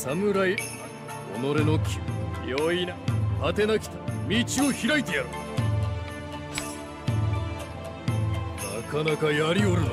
侍。己の気容易な。果てなきた道を開いてやろうなかなかやりおるの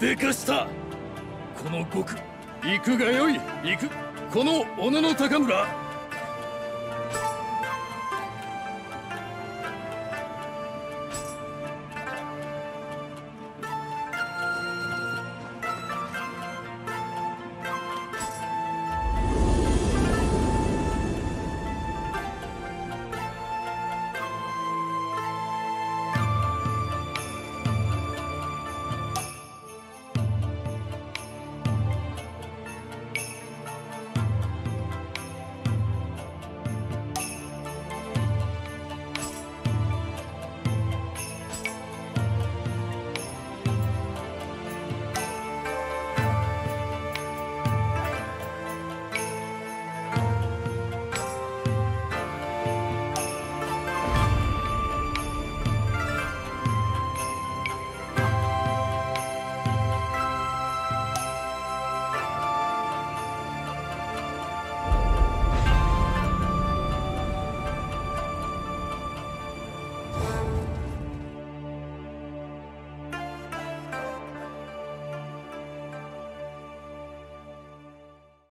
でかした。この極行くがよい。行く。この小野の高村。